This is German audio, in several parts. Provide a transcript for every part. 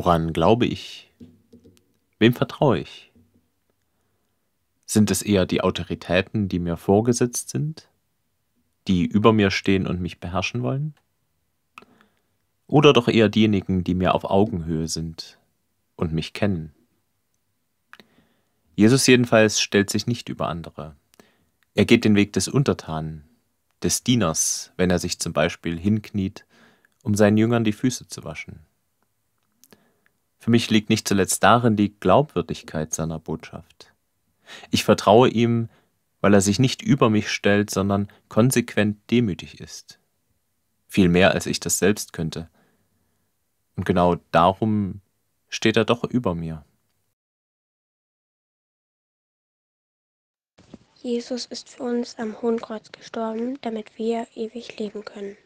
Woran glaube ich? Wem vertraue ich? Sind es eher die Autoritäten, die mir vorgesetzt sind, die über mir stehen und mich beherrschen wollen? Oder doch eher diejenigen, die mir auf Augenhöhe sind und mich kennen? Jesus jedenfalls stellt sich nicht über andere. Er geht den Weg des Untertanen, des Dieners, wenn er sich zum Beispiel hinkniet, um seinen Jüngern die Füße zu waschen. Für mich liegt nicht zuletzt darin die Glaubwürdigkeit seiner Botschaft. Ich vertraue ihm, weil er sich nicht über mich stellt, sondern konsequent demütig ist. Viel mehr als ich das selbst könnte. Und genau darum steht er doch über mir. Jesus ist für uns am Hohen Kreuz gestorben, damit wir ewig leben können.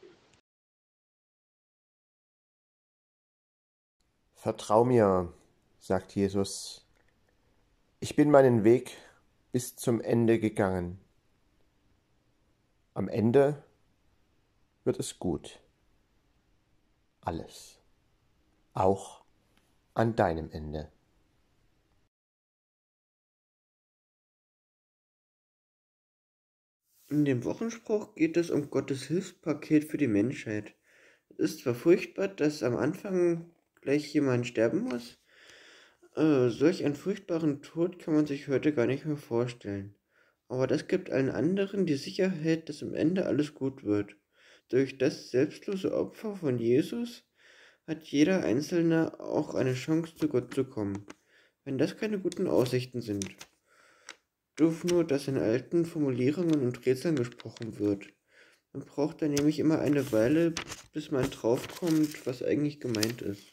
Vertrau mir, sagt Jesus. Ich bin meinen Weg bis zum Ende gegangen. Am Ende wird es gut. Alles auch an deinem Ende. In dem Wochenspruch geht es um Gottes Hilfspaket für die Menschheit. Es ist zwar furchtbar, dass am Anfang gleich jemand sterben muss. Äh, solch einen furchtbaren Tod kann man sich heute gar nicht mehr vorstellen. Aber das gibt allen anderen die Sicherheit, dass am Ende alles gut wird. Durch das selbstlose Opfer von Jesus hat jeder Einzelne auch eine Chance, zu Gott zu kommen, wenn das keine guten Aussichten sind. Doof nur, dass in alten Formulierungen und Rätseln gesprochen wird. Man braucht da nämlich immer eine Weile, bis man draufkommt, was eigentlich gemeint ist.